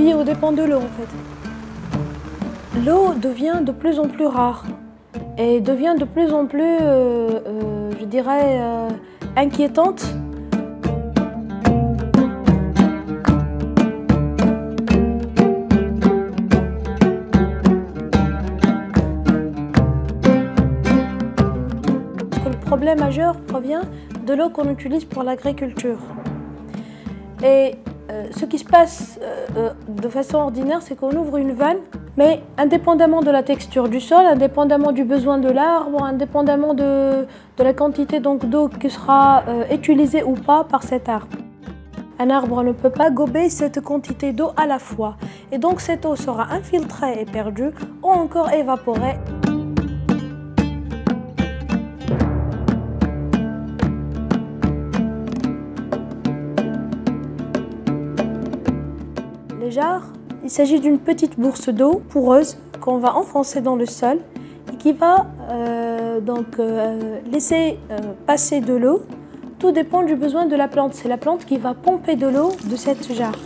vie au dépend de l'eau en fait. L'eau devient de plus en plus rare et devient de plus en plus, euh, euh, je dirais, euh, inquiétante. Le problème majeur provient de l'eau qu'on utilise pour l'agriculture. Et euh, ce qui se passe euh, euh, de façon ordinaire, c'est qu'on ouvre une vanne, mais indépendamment de la texture du sol, indépendamment du besoin de l'arbre, indépendamment de, de, la quantité d'eau qui sera utilisée ou pas par cet arbre. Un arbre ne peut pas gober cette quantité d'eau à la fois, et donc cette eau sera infiltrée et perdue, ou encore évaporée. Il s'agit d'une petite bourse d'eau poreuse qu'on va enfoncer dans le sol et qui va euh, donc euh, laisser euh, passer de l'eau. Tout dépend du besoin de la plante. C'est la plante qui va pomper de l'eau de cette jarre.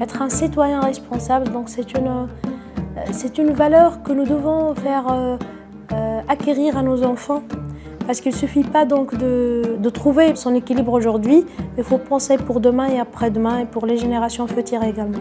Être un citoyen responsable, donc c'est une c'est une valeur que nous devons faire euh, euh, acquérir à nos enfants parce qu'il ne suffit pas donc de, trouver son équilibre aujourd'hui, il faut penser pour demain et après-demain et pour les générations futures également.